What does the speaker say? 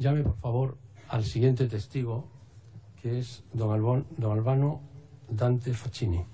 Llame, por favor, al siguiente testigo, que es don, Albón, don Albano Dante Facchini.